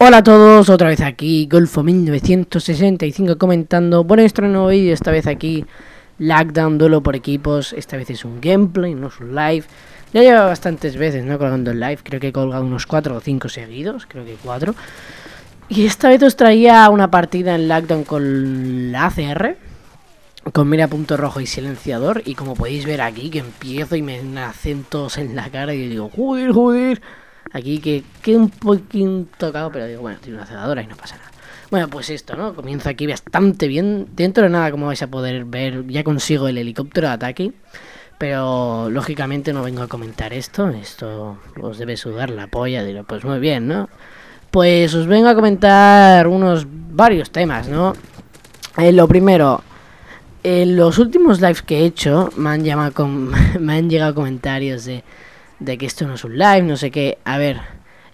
Hola a todos, otra vez aquí, Golfo1965 comentando Bueno, nuestro nuevo vídeo, esta vez aquí Lockdown, duelo por equipos Esta vez es un gameplay, no es un live. Ya lleva bastantes veces, ¿no? Colgando el live Creo que he colgado unos 4 o 5 seguidos, creo que 4 Y esta vez os traía una partida en Lockdown con la ACR Con mira punto rojo y silenciador Y como podéis ver aquí, que empiezo y me nacen todos en la cara Y digo, joder, joder Aquí que queda un poquito tocado, pero digo, bueno, tiene una cedadora y no pasa nada. Bueno, pues esto, ¿no? Comienza aquí bastante bien. Dentro de nada, como vais a poder ver, ya consigo el helicóptero de ataque. Pero lógicamente no vengo a comentar esto. Esto os debe sudar la polla. Digo, pues muy bien, ¿no? Pues os vengo a comentar unos varios temas, ¿no? Eh, lo primero, en los últimos lives que he hecho me han llamado con, me han llegado comentarios de de que esto no es un live, no sé qué. A ver,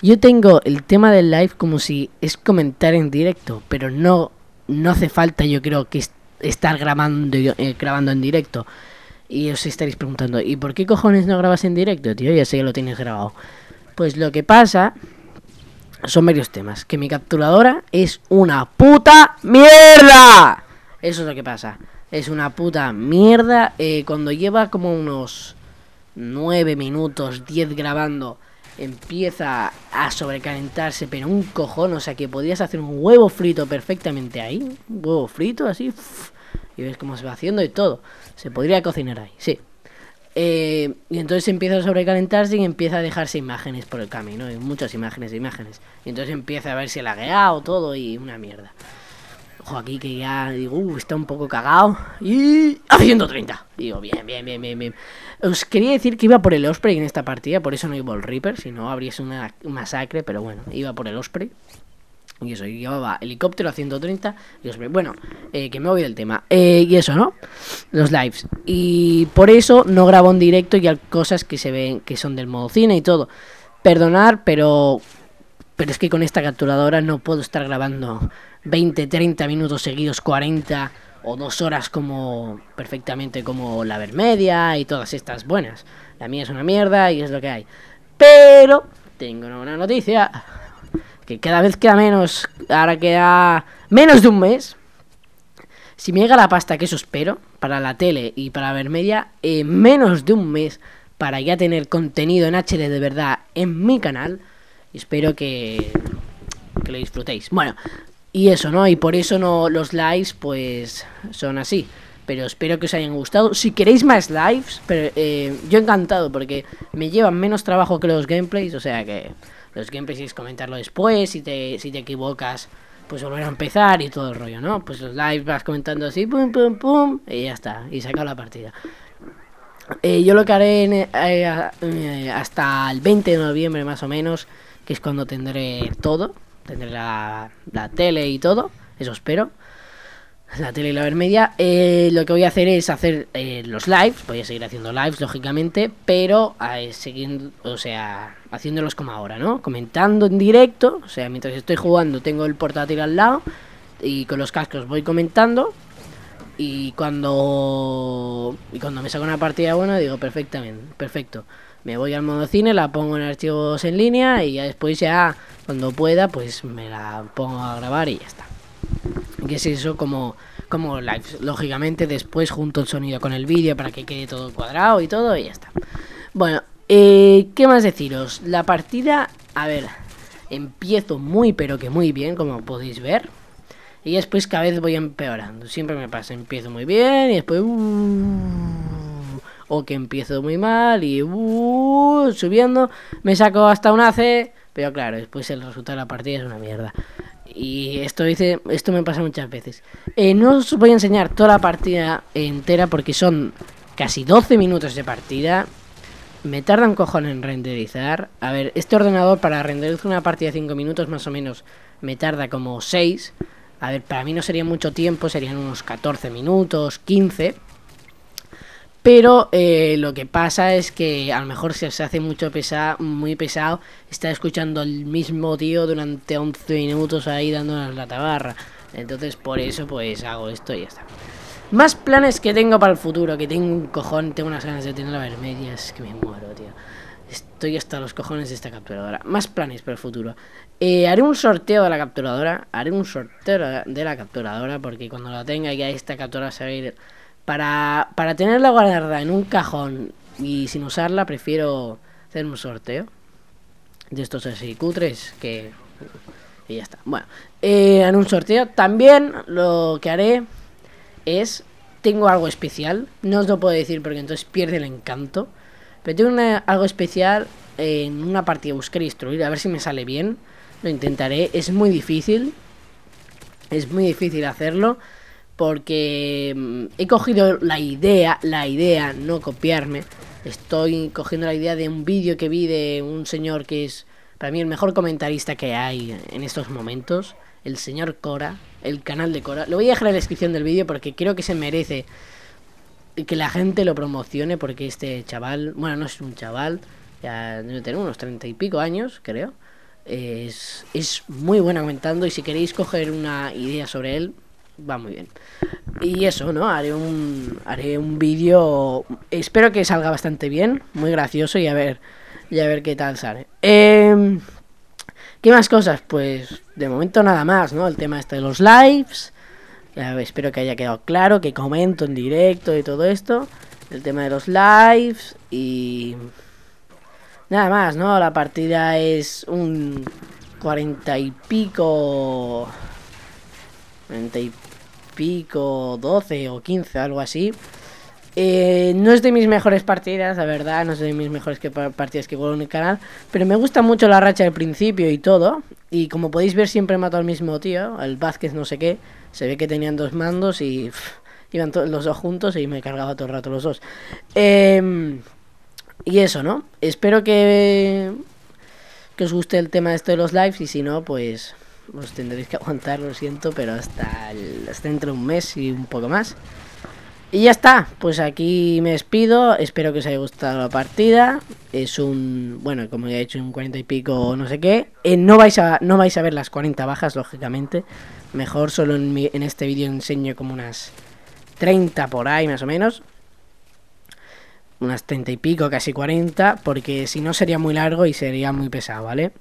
yo tengo el tema del live como si es comentar en directo, pero no, no hace falta, yo creo, que estar grabando, eh, grabando en directo. Y os estaréis preguntando, ¿y por qué cojones no grabas en directo, tío? Ya sé que lo tienes grabado. Pues lo que pasa son varios temas. Que mi capturadora es una puta mierda. Eso es lo que pasa. Es una puta mierda. Eh, cuando lleva como unos 9 minutos, 10 grabando, empieza a sobrecalentarse, pero un cojón, o sea que podrías hacer un huevo frito perfectamente ahí, un huevo frito así, y ves cómo se va haciendo y todo. Se podría cocinar ahí, sí. Eh, y entonces empieza a sobrecalentarse y empieza a dejarse imágenes por el camino, y muchas imágenes imágenes. Y entonces empieza a verse lagueado todo y una mierda. Ojo aquí que ya digo, uh, está un poco cagado. Y a 130. Digo, bien, bien, bien, bien, bien. Os quería decir que iba por el Osprey en esta partida, por eso no iba el Reaper, si no habría sido una masacre, pero bueno, iba por el Osprey. Y eso, y llevaba helicóptero a 130 y Osprey. Bueno, eh, que me voy del tema. Eh, y eso, ¿no? Los lives. Y por eso no grabo en directo y hay cosas que se ven que son del modo cine y todo. Perdonar, pero pero es que con esta capturadora no puedo estar grabando 20, 30 minutos seguidos, 40 o dos horas como perfectamente como la Vermedia y todas estas buenas. La mía es una mierda y es lo que hay. Pero tengo una buena noticia. Que cada vez queda menos. Ahora queda menos de un mes. Si me llega la pasta que eso espero para la tele y para la Vermedia, en menos de un mes para ya tener contenido en HD de verdad en mi canal espero que, que lo disfrutéis. Bueno, y eso, ¿no? Y por eso no los lives, pues, son así. Pero espero que os hayan gustado. Si queréis más lives, pero, eh, yo encantado, porque me llevan menos trabajo que los gameplays. O sea que los gameplays es comentarlo después. Si te, si te equivocas, pues volver a empezar y todo el rollo, ¿no? Pues los lives vas comentando así, pum, pum, pum, y ya está. Y saca la partida. Eh, yo lo que haré eh, hasta el 20 de noviembre más o menos que es cuando tendré todo, tendré la, la tele y todo, eso espero. La tele y la vermedia. Eh, lo que voy a hacer es hacer eh, los lives. Voy a seguir haciendo lives, lógicamente. Pero eh, o sea, haciéndolos como ahora, ¿no? Comentando en directo. O sea, mientras estoy jugando, tengo el portátil al lado. Y con los cascos voy comentando. Y cuando. Y cuando me saco una partida buena, digo perfectamente, perfecto me voy al modo cine, la pongo en archivos en línea y ya después ya cuando pueda pues me la pongo a grabar y ya está. Que es eso como, como. Lógicamente después junto el sonido con el vídeo para que quede todo cuadrado y todo y ya está. Bueno, eh, ¿qué más deciros? La partida, a ver, empiezo muy pero que muy bien como podéis ver. Y después cada vez voy empeorando. Siempre me pasa, empiezo muy bien y después... Uh, o que empiezo muy mal y uh, subiendo, me saco hasta un AC, pero claro, después el resultado de la partida es una mierda. Y esto dice, esto me pasa muchas veces. Eh, no os voy a enseñar toda la partida entera porque son casi 12 minutos de partida. Me tarda un cojón en renderizar. A ver, este ordenador para renderizar una partida de 5 minutos más o menos me tarda como 6. A ver, para mí no sería mucho tiempo, serían unos 14 minutos, 15. Pero eh, lo que pasa es que a lo mejor se hace mucho pesa muy pesado estar escuchando al mismo tío durante 11 minutos ahí dándonos la tabarra. Entonces por eso pues hago esto y ya está. Más planes que tengo para el futuro, que tengo un cojón, tengo unas ganas de tener la vermedia, es que me muero, tío. Estoy hasta los cojones de esta capturadora. Más planes para el futuro. Eh, haré un sorteo de la capturadora. Haré un sorteo de la capturadora porque cuando la tenga ya esta capturadora se va a ir... Para, para tenerla guardada en un cajón y sin usarla prefiero hacer un sorteo de estos así cutres que... Y ya está. Bueno, eh, haré un sorteo. También lo que haré es... Tengo algo especial. No os lo puedo decir porque entonces pierde el encanto. Pero tengo algo especial en una partida buscar y destruir, a ver si me sale bien. Lo intentaré, es muy difícil. Es muy difícil hacerlo porque mm, he cogido la idea, la idea, no copiarme. Estoy cogiendo la idea de un vídeo que vi de un señor que es para mí el mejor comentarista que hay en estos momentos, el señor Cora, el canal de Cora. Lo voy a dejar en la descripción del vídeo porque creo que se merece que la gente lo promocione porque este chaval, bueno, no es un chaval, ya debe tener unos treinta y pico años, creo. Es, es muy bueno comentando y si queréis coger una idea sobre él, va muy bien. Y eso, ¿no? Haré un, haré un vídeo, espero que salga bastante bien, muy gracioso y a ver, y a ver qué tal sale. Eh, ¿Qué más cosas? Pues de momento nada más, ¿no? El tema este de los lives espero que haya quedado claro, que comento en directo y todo esto. El tema de los lives y... Nada más, ¿no? La partida es un 40 y pico... 40 y pico, 12 o 15, algo así. Eh, no es de mis mejores partidas, la verdad, no es de mis mejores que partidas que juego en el canal, pero me gusta mucho la racha del principio y todo. Y como podéis ver, siempre mato al mismo tío, el Vázquez no sé qué. Se ve que tenían dos mandos y iban los dos juntos y me cargaba todo el rato los dos. Em, y eso, ¿no? Espero que, que os guste el tema de esto de los lives y si no, pues os tendréis que aguantar, lo siento, pero hasta, hasta dentro de un mes y un poco más. Y ya está, pues aquí me despido, espero que os haya gustado la partida, es un, bueno, como ya he dicho, un 40 y pico no sé qué, eh, no, vais a, no vais a ver las 40 bajas, lógicamente, mejor solo en, en este vídeo enseño como unas 30 por ahí más o menos, unas 30 y pico, casi 40, porque si no sería muy largo y sería muy pesado, ¿vale?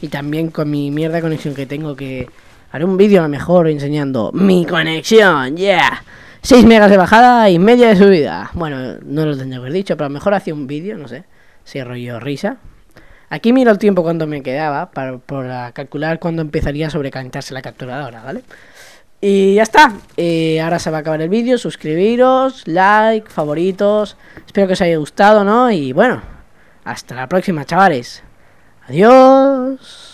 Y también con mi mierda conexión que tengo que haré un vídeo a lo mejor enseñando mi conexión, yeah. 6 megas de bajada y media de subida. Bueno, no lo tendría que haber dicho, pero a lo mejor hacía un vídeo, no sé, si rollo risa. Aquí miro el tiempo cuando me quedaba para, calcular cuándo empezaría a sobrecalentarse la capturadora, ¿vale? Y ya está, eh, ahora se va a acabar el vídeo, suscribiros, like, favoritos, espero que os haya gustado, ¿no? Y bueno, hasta la próxima, chavales. Adiós.